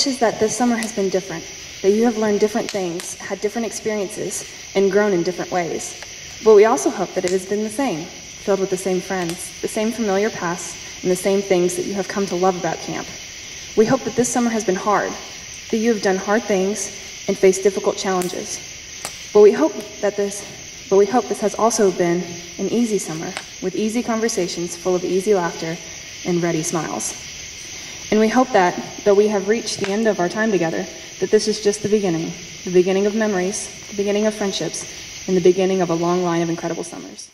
wish is that this summer has been different, that you have learned different things, had different experiences, and grown in different ways. But we also hope that it has been the same, filled with the same friends, the same familiar paths, and the same things that you have come to love about camp. We hope that this summer has been hard, that you have done hard things and faced difficult challenges. But we hope that this but we hope this has also been an easy summer with easy conversations full of easy laughter and ready smiles. And we hope that, though we have reached the end of our time together, that this is just the beginning the beginning of memories, the beginning of friendships, and the beginning of a long line of incredible summers.